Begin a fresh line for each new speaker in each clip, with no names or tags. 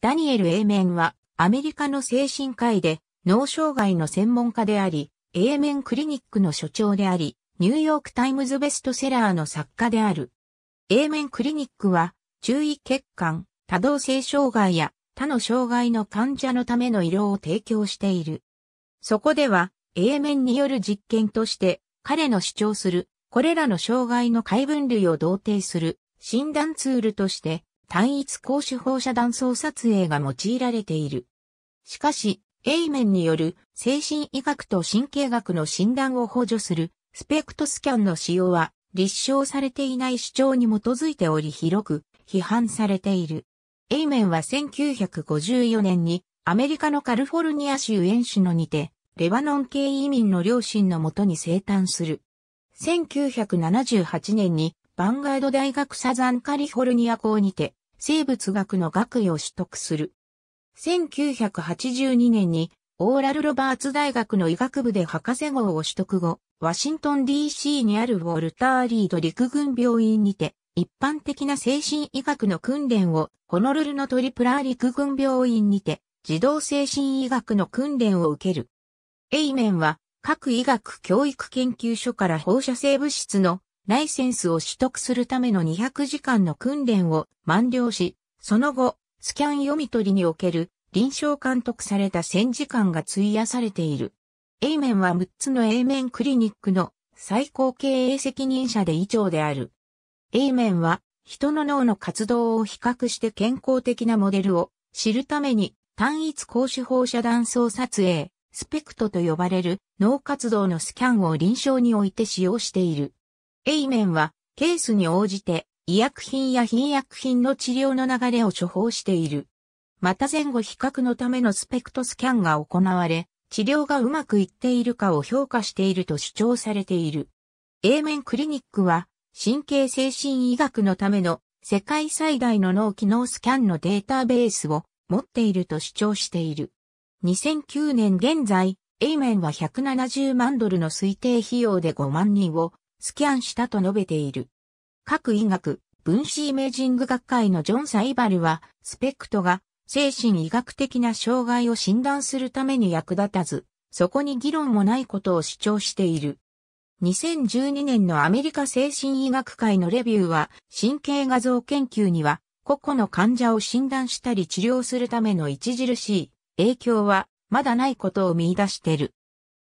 ダニエル・エーメンはアメリカの精神科医で脳障害の専門家であり、エーメンクリニックの所長であり、ニューヨークタイムズベストセラーの作家である。エーメンクリニックは注意欠陥、多動性障害や他の障害の患者のための医療を提供している。そこでは、A 面による実験として、彼の主張する、これらの障害の解分類を同定する、診断ツールとして、単一光子放射断層撮影が用いられている。しかし、A 面による精神医学と神経学の診断を補助するスペクトスキャンの使用は立証されていない主張に基づいており広く批判されている。エイメンは1954年にアメリカのカリフォルニア州エンシュノにて、レバノン系移民の両親のもとに生誕する。1978年にバンガード大学サザンカリフォルニア校にて生物学の学位を取得する。1982年にオーラル・ロバーツ大学の医学部で博士号を取得後、ワシントン DC にあるウォルターリード陸軍病院にて一般的な精神医学の訓練をホノルルのトリプラー陸軍病院にて児童精神医学の訓練を受ける。エイメンは各医学教育研究所から放射性物質のライセンスを取得するための200時間の訓練を満了し、その後、スキャン読み取りにおける臨床監督された1000時間が費やされている。エイメンは6つの A 面クリニックの最高経営責任者で医長である。A 面は人の脳の活動を比較して健康的なモデルを知るために単一光子放射断層撮影、スペクトと呼ばれる脳活動のスキャンを臨床において使用している。A 面はケースに応じて医薬品や品薬品の治療の流れを処方している。また前後比較のためのスペクトスキャンが行われ、治療がうまくいっているかを評価していると主張されている。A 面クリニックは神経精神医学のための世界最大の脳機能スキャンのデータベースを持っていると主張している。2009年現在、エイメンは170万ドルの推定費用で5万人をスキャンしたと述べている。各医学、分子イメージング学会のジョン・サイバルは、スペクトが精神医学的な障害を診断するために役立たず、そこに議論もないことを主張している。2012年のアメリカ精神医学会のレビューは、神経画像研究には、個々の患者を診断したり治療するための著しい影響は、まだないことを見出している。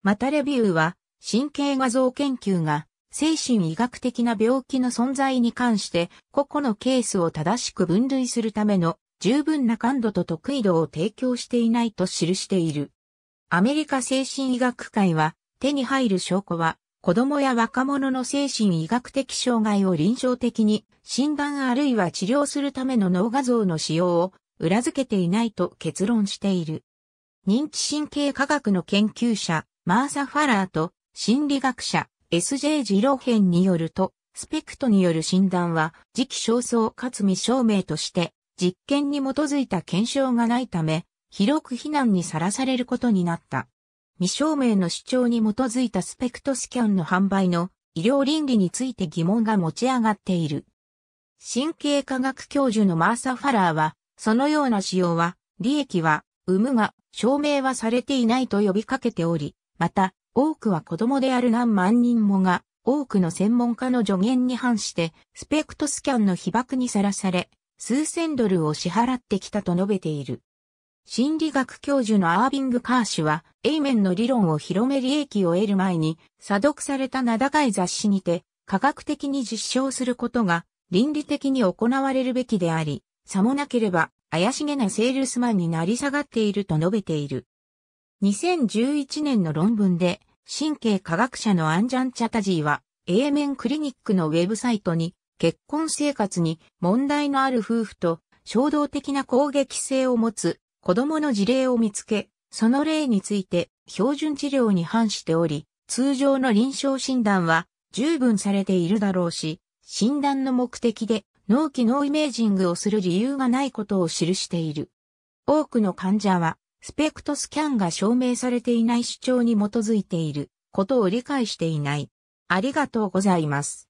またレビューは、神経画像研究が、精神医学的な病気の存在に関して、個々のケースを正しく分類するための十分な感度と得意度を提供していないと記している。アメリカ精神医学会は、手に入る証拠は、子供や若者の精神医学的障害を臨床的に診断あるいは治療するための脳画像の使用を裏付けていないと結論している。認知神経科学の研究者、マーサ・ファラーと心理学者、S.J. ジローヘンによると、スペクトによる診断は時期尚早かつ未証明として実験に基づいた検証がないため、広く非難にさらされることになった。未証明の主張に基づいたスペクトスキャンの販売の医療倫理について疑問が持ち上がっている。神経科学教授のマーサ・ファラーは、そのような使用は、利益は、有無が、証明はされていないと呼びかけており、また、多くは子供である何万人もが、多くの専門家の助言に反して、スペクトスキャンの被爆にさらされ、数千ドルを支払ってきたと述べている。心理学教授のアービング・カーシュは、エイメンの理論を広め利益を得る前に、査読された名高い雑誌にて、科学的に実証することが、倫理的に行われるべきであり、さもなければ、怪しげなセールスマンになり下がっていると述べている。2011年の論文で、神経科学者のアンジャン・チャタジーは、エイメンクリニックのウェブサイトに、結婚生活に問題のある夫婦と衝動的な攻撃性を持つ子供の事例を見つけ、その例について標準治療に反しており、通常の臨床診断は十分されているだろうし、診断の目的で脳機能イメージングをする理由がないことを記している。多くの患者は、スペクトスキャンが証明されていない主張に基づいていることを理解していない。ありがとうございます。